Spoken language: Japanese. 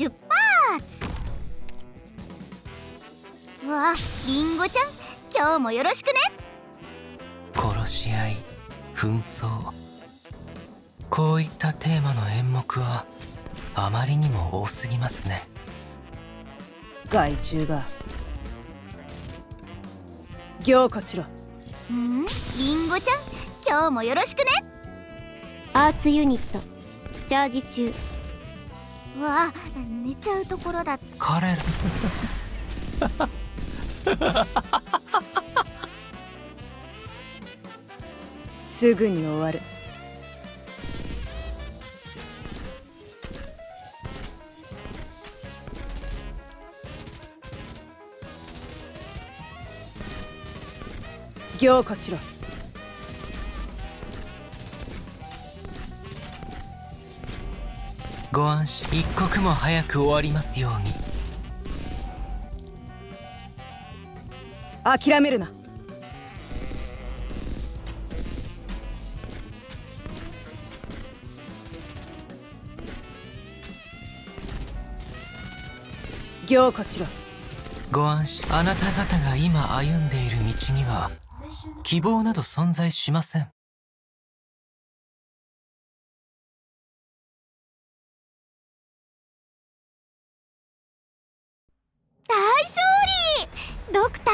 出発。わあリンゴちゃん今日もよろしくね。殺し合い紛争。こういったテーマの演目はあまりにも多すぎますね。害虫が凝固しろ。うん？リンゴちゃん今日もよろしくね。アーツユニットチャージ中わあ寝ちゃうところだ彼らすぐに終わる。凝固しろご安心。一刻も早く終わりますように。諦めるな。凝固しろ。ご安心。あなた方が今歩んでいる道には希望など存在しません Доктор!